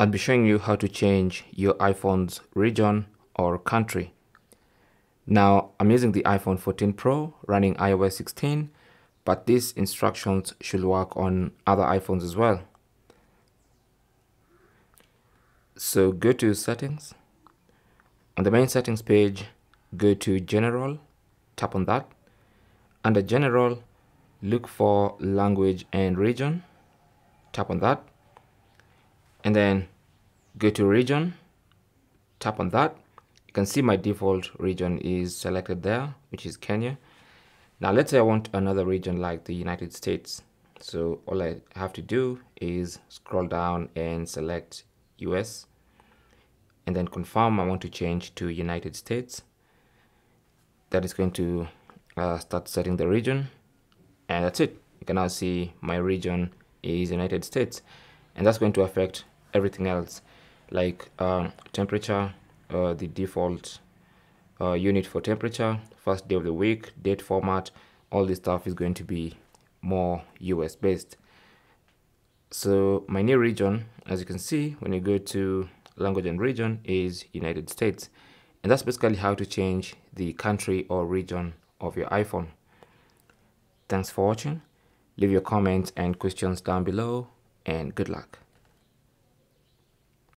I'll be showing you how to change your iPhone's region or country. Now, I'm using the iPhone 14 Pro running iOS 16, but these instructions should work on other iPhones as well. So go to settings. On the main settings page, go to general, tap on that. Under general, look for language and region, tap on that and then go to region tap on that. You can see my default region is selected there which is Kenya. Now let's say I want another region like the United States. So all I have to do is scroll down and select US and then confirm I want to change to United States. That is going to uh, start setting the region. And that's it. You can now see my region is United States. And that's going to affect everything else. Like uh, temperature uh, the default uh, unit for temperature first day of the week date format all this stuff is going to be more US based. So my new region as you can see when you go to language and region is United States. And that's basically how to change the country or region of your iPhone. Thanks for watching. Leave your comments and questions down below and good luck